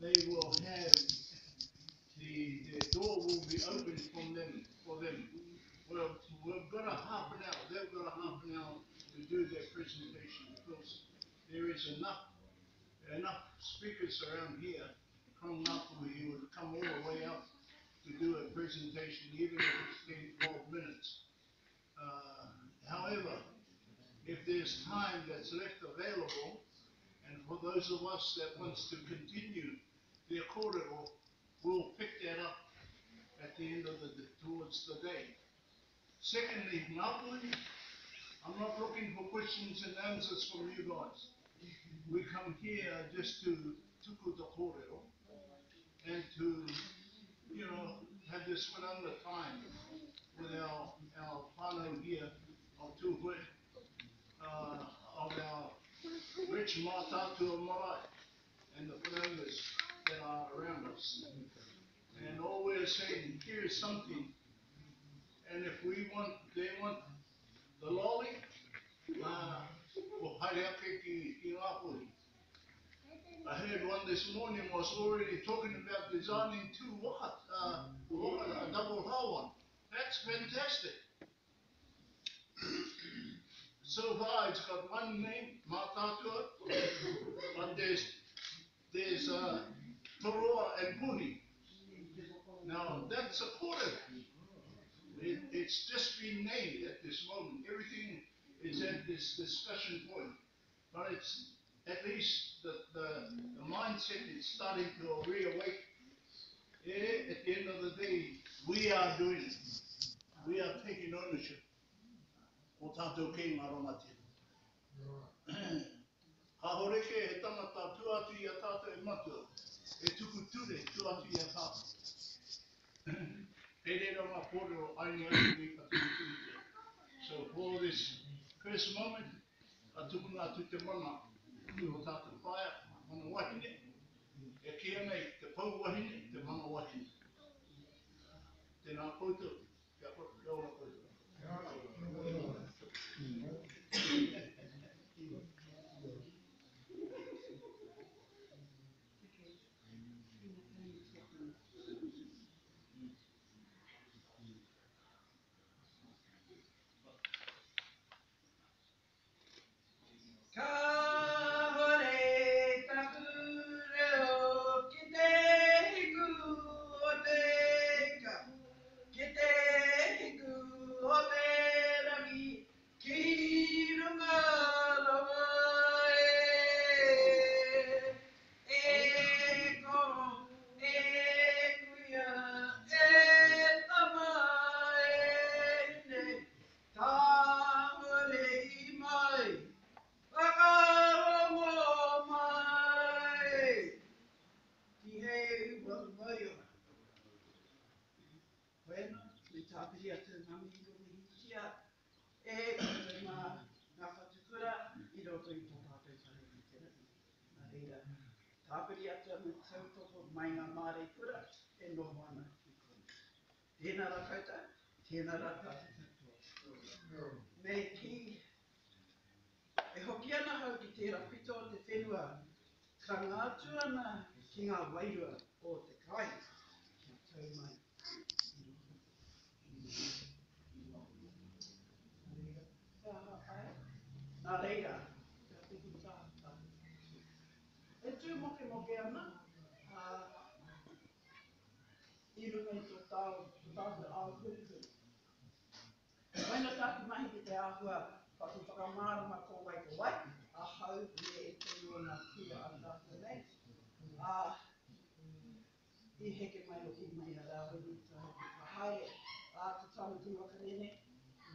they will have, the, the door will be open from them, for them. Well, we've got a half an hour, they've got a half an hour to do their presentation because there is enough, enough speakers around here. From up, he would come all the way up to do a presentation, even if it's 10, 12 minutes. Uh, however, if there's time that's left available, and for those of us that wants to continue the kōrero, we'll pick that up at the end of the, towards the day. Secondly, Ngāpuhi, I'm not looking for questions and answers from you guys. We come here just to tuku the kōrero and to, you know, have this one under time with our, our whānau here of Tūhui, uh, of our rich mātātua marae and the whanaumas that are around us. And all we're saying, here is something and if we want, they want the lolly, uh. I heard one this morning was already talking about designing two what, uh, a double hull one. That's fantastic. So far, it's got one name, Mātātua, but there's, there's, uh, Toroa and Puni. Now, that's quarter. It, it's just been named at this moment. Everything is at this discussion point. But it's at least the, the, the mindset is starting to reawake. Yeah, at the end of the day, we are doing it. We are taking ownership. O horeke tangata tuatu i a tātou e matua. E tuku ture tuatu i a tātou. So for this first moment, ka tuku ngā tu te mana, ki o tātou whaia, mana wahine. E kia nei, te pau wahine, te mana wahine. Tēnā koutou, kia koutou, kia ora koutou. Ka hore taku reo ki te hiku o te ka. Ki te hiku o te rangi ki runga rawa e. E ko, e kuia, e tama e ne. Tā hore i mai. Whakarongo mai, ki he ua waio. Wena, me tāpiri atu ngā mihi o mihi kia, e kata ngā ngā whatukura, i roto i tō tātou whare ki te rani. Nā reira, tāpiri atu me tautoko mai ngā mārei kura, e noho ana ki kona. Tēnā rā koutou, tēnā rā tātou. Me ki E hoki ana hau ki te rapito o te whenua, ka ngātu ana ki ngā wairua o te kai, kia tau mai. Nā reira, kia tuku tāta. E tū moke moke ana, uh, i runga i tō tāu, tō tāu tātu āhuri. Waina tāku mahi ki te āhua, ka tu whakamārama ko wai ko wai, hau i e te ona kia a ndata nei. A, i heke mai o ki mai a rāwe ni te hau ki ka haere. A, te tāna ki waka nene,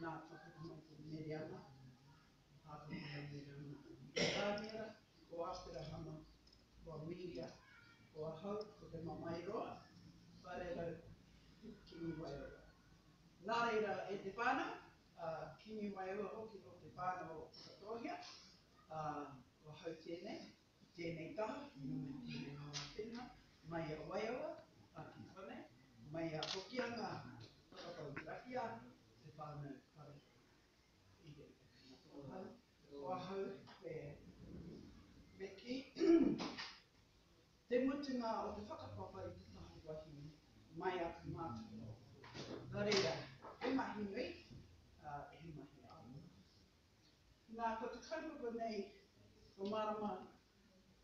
nā tāpaka mai te meri ana. A, te mai a meri ana. A, o ko āpira hama, ko a media, ko a hau, ko te mamai roa, whare rau, ki mi wai roa. Nā reira e te pāna, ki mi wai roa hoki o te pāna o Satohia, uh, o hau tēnei, tēnei taha, i tēnei hoa tēnā, mai a waiawa, a ki whane, mai a hokianga, whakapau rakia, te whānau kare. I te o hau, o hau, e, me te mutunga o te whakapapa i te taha wahi mai a ki mātua. Nā reira, e mahi nui, uh, e mahi au. Nā, ko te kaupapa nei, o marama,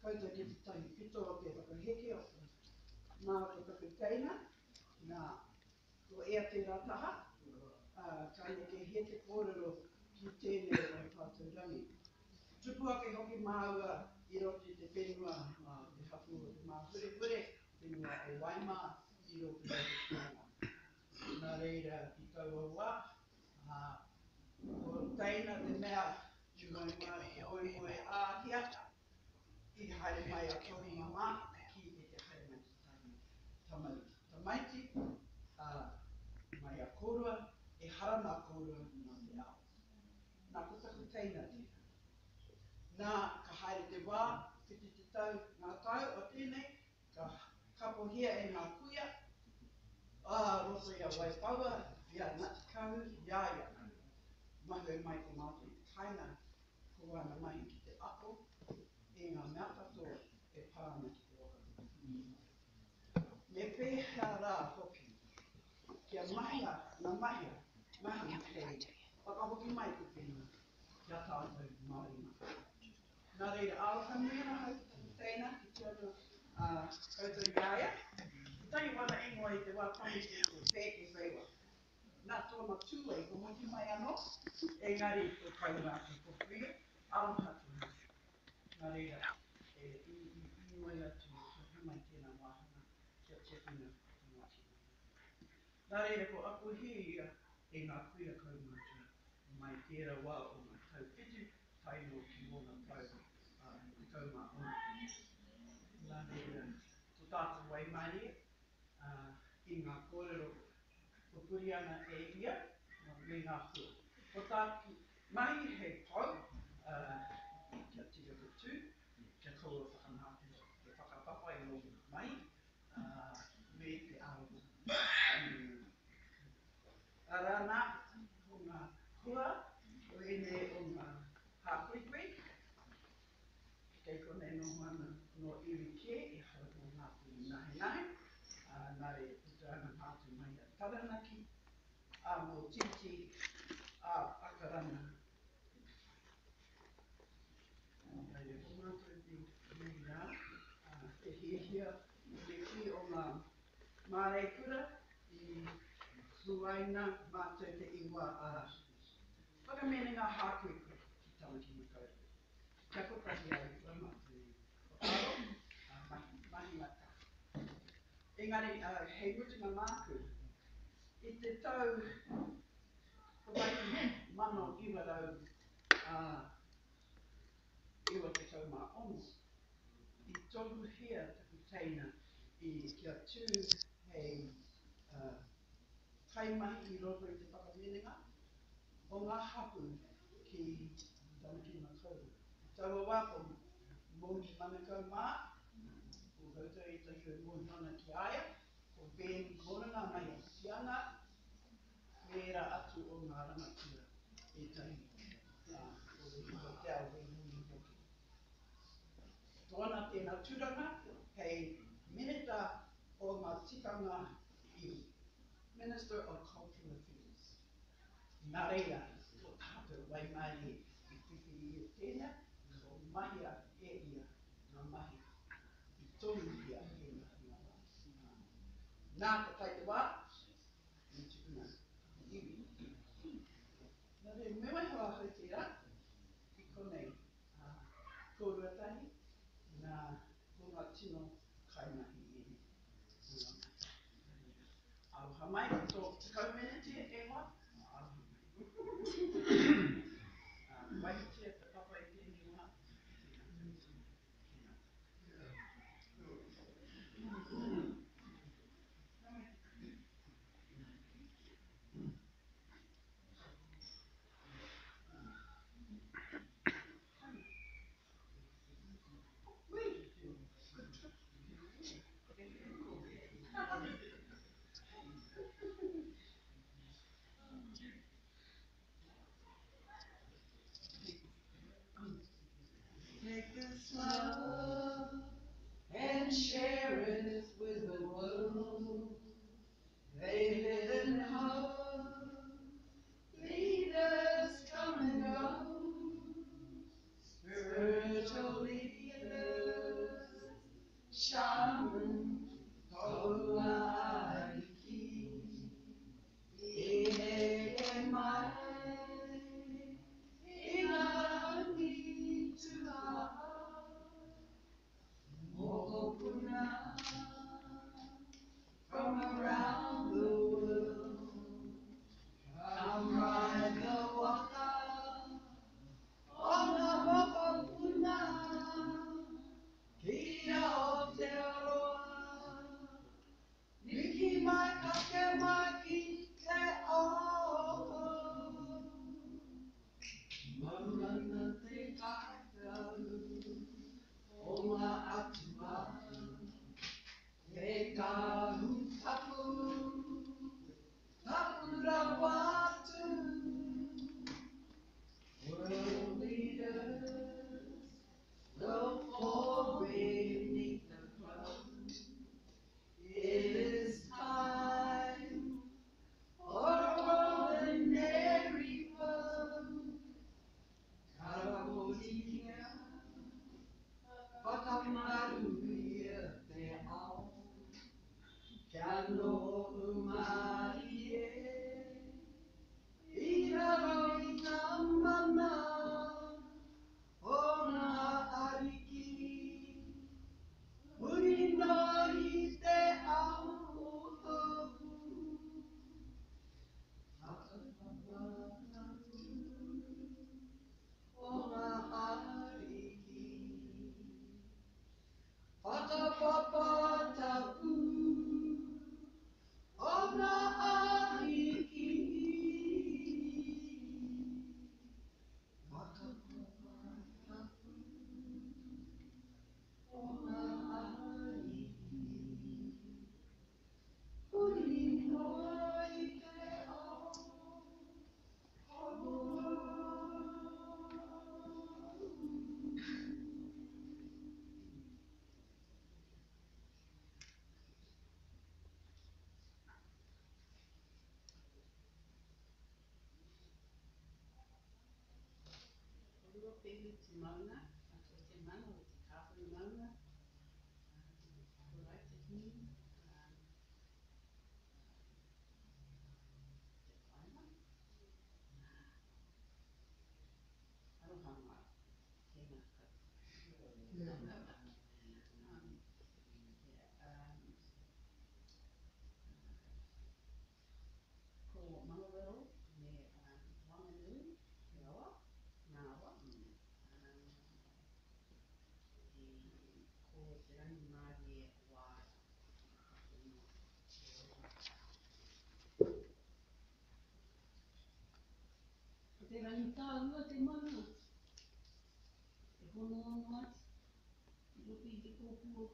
koutou ki te tahi pito o te whakaheke o nā ko te teina, nā ko ea te rataha, uh, ka ia ke he te kōrero ki tēnei o tātou rangi. Tupu ake hoki māua i roti te whenua, uh, te hapu o te māhure hure, whenua o Waima, i roti te tōna. Nā reira i tau a wā, uh, ko teina te mea, i mai mai, oi moe āhia, i haere mai a kia tori mama, ki e te haere mai ki tahi tamari. Tamaiti, uh, mai a kōrua, e hara nā kōrua nā te ao. Nā ko taku teina tēnā. Nā ka haere te wā, whiti te tau, ngā tau o tēnei, ka kapohia e ngā kuia, a roto ia waipawa, ia ngati ia ia. Mahu mai ko mātou i te kaina, ko wana mai ki te ako, e ngā mea katoa e pārana ki te waka. Me pēhea rā hoki, kia mahia, ngā mahia, mahi hei, wakahoki mai te whenua, kia tātou Māori. Nā reira, aroha mea na hau tēnā, ki te atu uh, koutou iaia, ki tangi wana ingoa i te wā ki te pēke whaiwa. Nā tōna tūlei, ko mohi mai anō, engari ko kaura ki ko whio, aroha. Nā reira, e i i i mai atu, ka mai tēnā wāhanga, kia tēhina. Nā reira, ko aku hi ia, e ngā kuia kaumātua, mai tērā wā o ngā tau pitu, tai no ki mōna tau, uh, te kaumā ona. Nā reira, ko tātou wai mai, uh, i ngā kōrero ko puri ana e ia, no me ngā hua. Ko tāki mai hei pau, uh, kia tika te tū, kia kaua whakanātu, ke whakapapa i logo mai, me te ao. Mm. Arana, o ngā kua, o ene o ngā hākuikui, kei kone no mana no iwi ke, e hara o ngā pui nahi nahi, nare nā ana mātu mai a taranaki, a mō titi, a akarana. Nā re ho mātu te mei rā, uh, e hiehia, me ki o ngā Māreikura i Luaina mātou te iwa a whakamene ngā hākui ki tamaki makau. Kia kotahi ai, ua mātou i whakaro, a mahi, mahi mata. Engari, uh, hei mutunga māku, i te tau whakai mano iwa rau uh, iwa te tau mā ono, i tohu hia taku teina i kia tū hei uh, kaimahi i roto i te whakamenenga o ngā hapu ki Tamaki Makau. Tau a wāpo mōni manukau mā, o koutou i tahi o mōni mana ki aia, o Ben Koranga mai o Sianga, mera atu o ngā rangatira e tahi uh, o te hiwa te au e muni hoki. Tōna tēnā turanga, hei minita o ngā tikanga i Minister of Cultural Affairs. Nā reira, tō tātou wai mai i whiwhi i e tēnā, tō mahi a e ia ngā mahi i tonu ia e ngā ngā wā. Nā ka tai te wā, i tukuna i iwi. Nā re, me mai hoa hau te i konei, kōrua Aroha Europeni Timalna, a to je Timalna, die Malna, Kulajte Knjiga.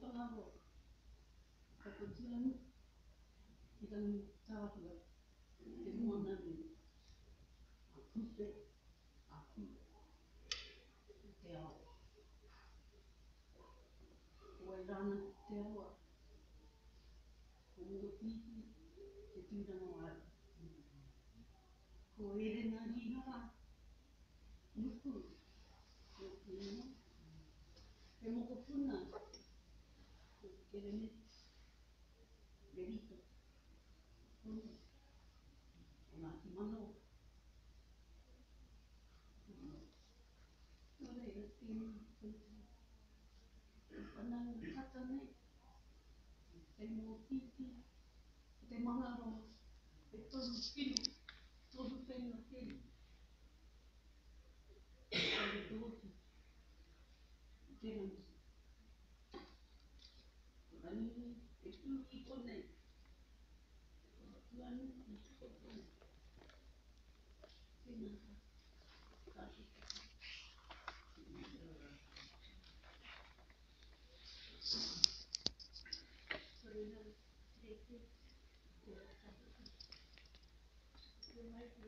whanga ho. Ka ko tiranu, ki tanu tāhua, te mua nani. A kupe, a kupe, te ao. O e rana te aoa. ko mua piti, te tūrana o ai. Ko erena, pirâmide de Egito. Una mano. Nó để được tìm con đang cắt chân này. Cái mô tí tí. Cái măng là rồi. Cái tôi được tin.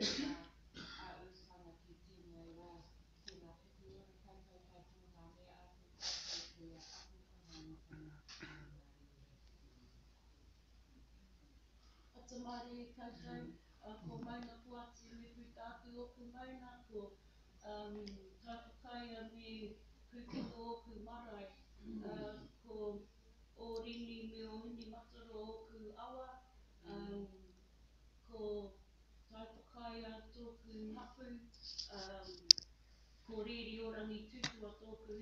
e koutou, uh, ko mauna ko ati me puta atu o ku mauna, ko um, tāwhakaia me kukino o ku marae, uh, ko o rini me o hini mataro o ku awa, um, ko tōku hapu, um, ko tutua tōku.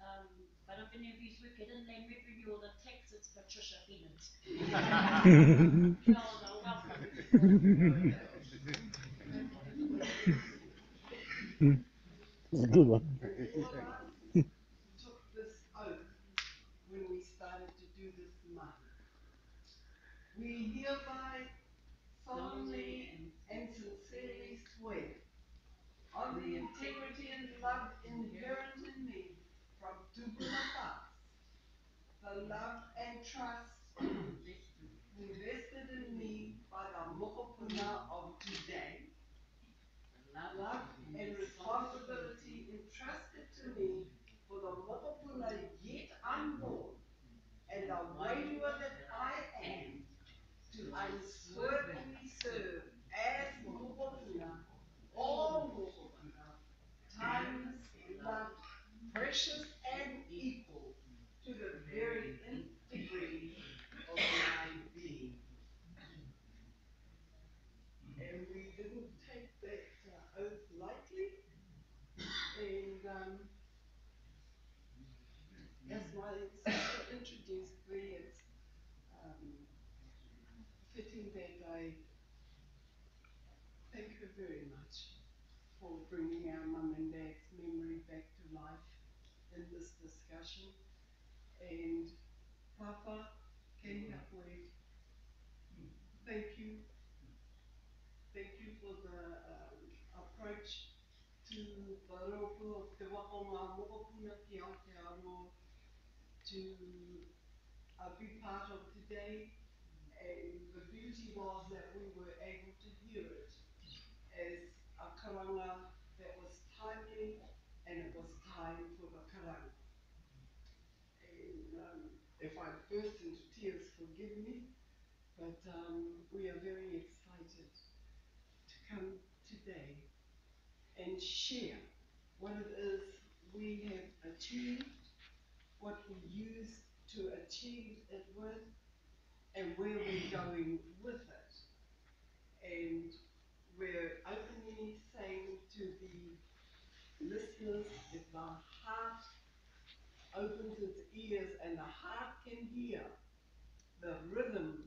Um, you work at Revenue or the tax, it's Patricia Bennett. It's a good one. We hereby solemnly and sincerely swear on the integrity and love inherent in me from Tupuna Pass, the love and trust invested in me by the Mokopuna of today, love and responsibility entrusted to me for the Mokopuna yet unborn, and the wairua that I am to unswervingly serve as Mokopuna, all Mokopuna, timeless, loved, precious and equal to the very degree of my being. And we didn't take that oath lightly. And um, my sister introduced me, it's um, fitting that I thank her very much for bringing our mum and dad's memory back to life in this discussion. And Papa, can Kenya Boy, thank you. Thank you for the um, approach to the rōpū of te wako ngā mokopuna ki Aotearoa to uh, be part of today. And the beauty was that we were able to hear it as a karanga that was timely and it was time for the karanga. And um, if I burst into tears, forgive me, but um, we are very excited to come today and share what it is we have achieved, what we used to achieve it with, and where we're going with it. And we're openly saying to the listeners, if the heart opens its ears and the heart can hear the rhythm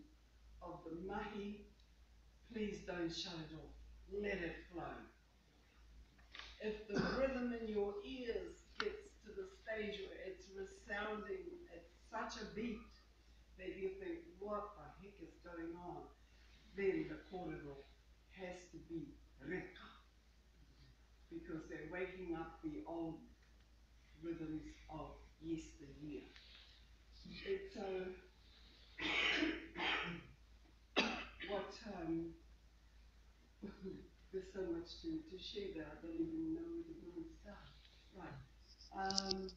of the mahi, please don't shut it off. Let it flow. If the rhythm in your ears gets to the stage where it's resounding at such a beat that you think, what the heck is going on? Then the korero has to be reka. Because they're waking up the old rhythms of yesteryear. It's so, what, um, there's so much to, to share that I don't even know where to go start. Right. Um,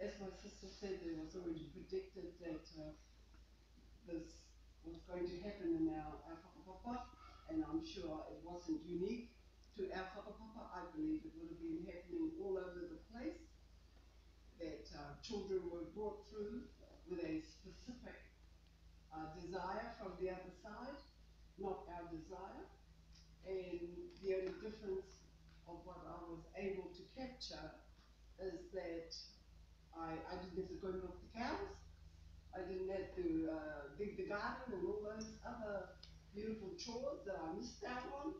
as my sister said, it was already predicted that uh, this was going to happen in our, whakapapa, and I'm sure it wasn't unique to whakapapa. I believe it would have been happening all over the place. That uh, children were brought through with a specific uh, desire from the other side, not our desire. And the only difference of what I was able to capture is that I, I didn't have to go milk the cows. I didn't have to, uh, dig the garden and all those other beautiful chores that I missed out on.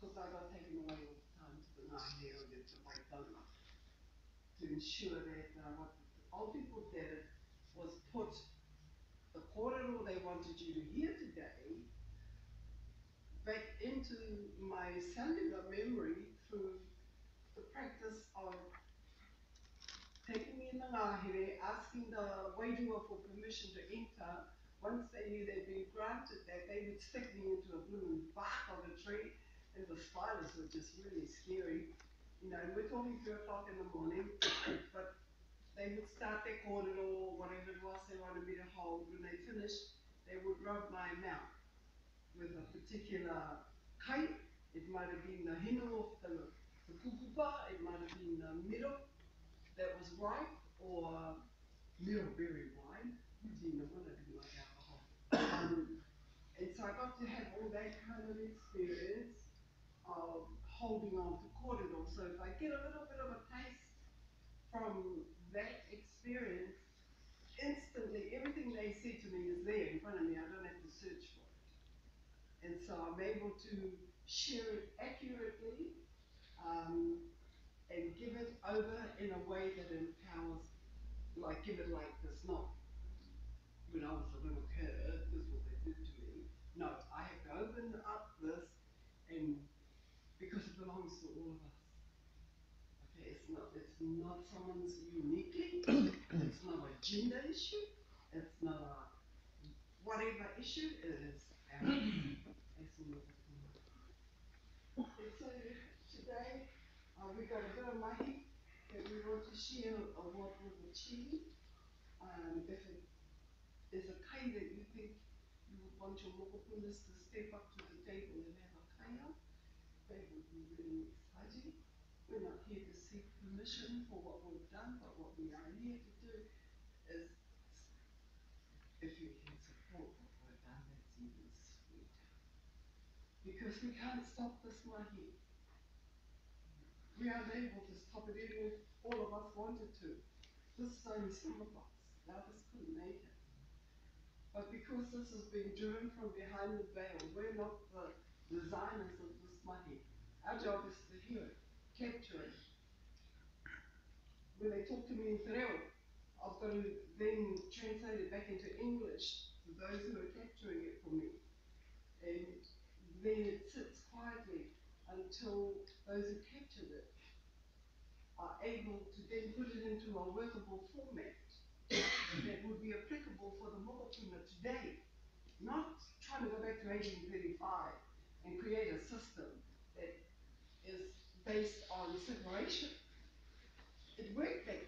Cause I got taken away all the time to the night and to my donut. To ensure that, uh, what the old people did was put the kōrero they wanted you to hear today back into my cellular memory through the practice of ngahere, asking the wairua for permission to enter. Once they knew they'd been granted that, they would stick me into a blooming bark of a tree, and the spiders were just really scary. You know, we're talking three o'clock in the morning, but they would start their kōrero, whatever it was they wanted me to hold. When they finished, they would rub my mouth with a particular kai. It might have been the hino of the, the pupupa, it might have been the middle that was ripe, or middle berry wine. Tina, one of you like alcohol. Um, and so I got to have all that kind of experience of holding on to kōrero. So if I get a little bit of a taste from that experience, instantly everything they say to me is there in front of me. I don't have to search for it. And so I'm able to share it accurately um, and give it over in a way that empowers, like give it like this. Not when I was a little kid, this is what they did to me. No, I have to open up this and because it belongs to all of us. Okay, it's not it's not someone's uniquely, it's not a gender issue, it's not a whatever issue, it is. It's all. And so today, uh, we got a bit of that we want to share of what was achieved. Um, if it is a kai that you think you would want your mokopunas to step up to the table and have a kaya, that would be really exciting. We're not here to seek permission for what we've done, but what we are here to do is, if you can support what we've done, that's even sweeter. Because we can't stop this mahi. We aren't able to stop it even if all of us wanted to. This is only some of us, the others couldn't make it. But because this has been driven from behind the veil, we're not the designers of this mahi. Our job is to hear it, capture it. When they talk to me in te reo, I've got to then translate it back into English for those who are capturing it for me. And then it sits quietly until those who captured it are able to then put it into a workable format that would be applicable for the Mokopuna today. Not trying to go back to eighteen thirty-five and create a system that is based on separation. It worked back